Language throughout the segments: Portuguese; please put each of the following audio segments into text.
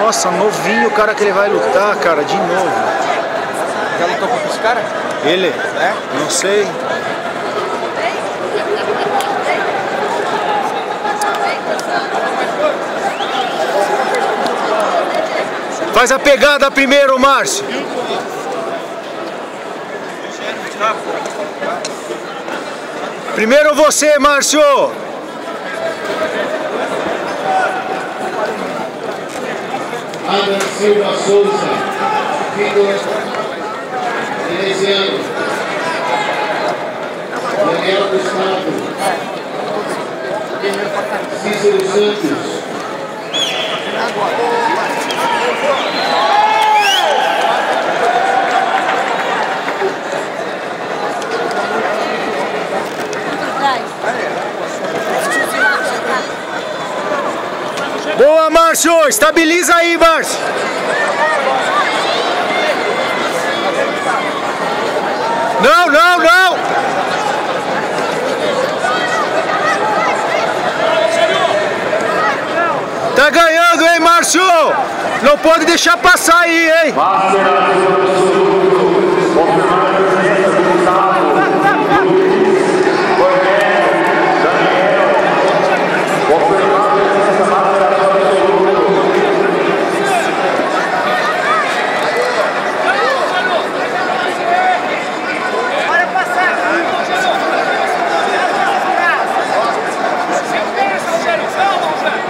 Nossa, novinho o cara que ele vai lutar, cara, de novo. Já lutou contra esse cara? Ele? É? Não sei. Faz a pegada primeiro, Márcio. Primeiro você, Márcio. Adam Silva Souza, Vitor Veneziano, Daniel Gustavo, Cícero Santos, Boa, Márcio. Estabiliza aí, Márcio. Não, não, não. Tá ganhando, hein, Márcio? Não pode deixar passar aí, hein?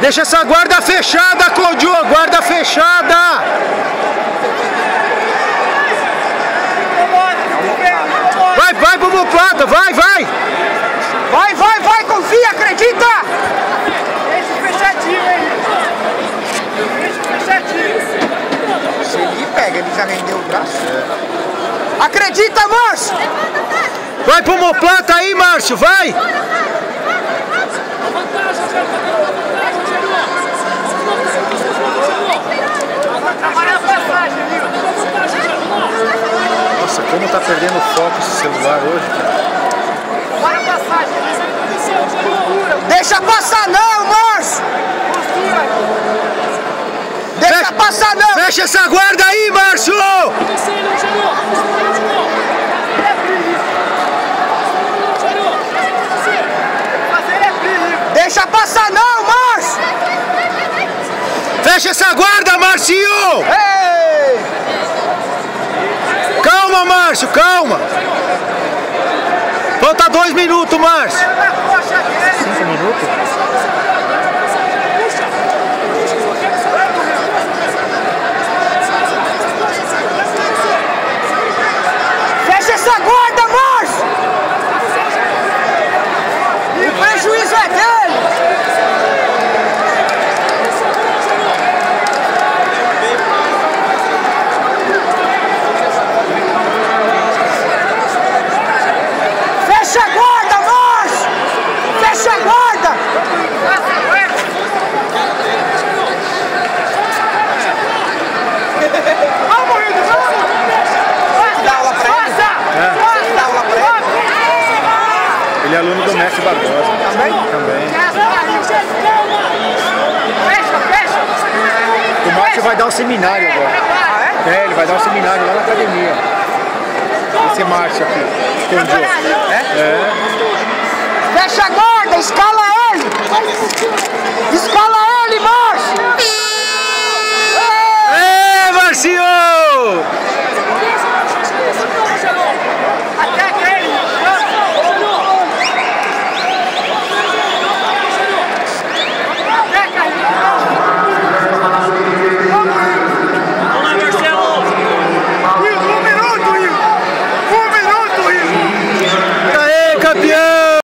Deixa essa guarda fechada, Claudio. Guarda fechada. Vai, vai, Bubu Plata. Vai, vai. Vai, vai, vai, confia, acredita! Deixa fechadinho aí. Deixa fechadinho. Se ele pega, ele já rendeu o braço. Acredita, Márcio! Vai pro Moplata aí, Márcio. Vai. Nossa, como tá perdendo foco esse celular hoje, cara. Deixa passar não, Márcio! Deixa passar não! Fecha essa guarda aí, Márcio. Deixa passar não, Márcio! Fecha essa guarda, Marcinho. Ei! Calma, Márcio, calma. Falta dois minutos, Márcio. Cinco minutos? Fecha essa guarda, Márcio! O prejuízo é dele! Fecha a guarda, Márcio! Fecha a guarda! Vamos, Rio, vamos! Dá aula pra ele? Dá aula pra ele? Ele é aluno do mestre Barbosa. Também? Também. Fecha, fecha! O Márcio vai dar um seminário agora. É? Ele vai dar um seminário lá na academia. Esse Márcio aqui. Escondido. É? É. Fecha a guarda, escala ele! Escala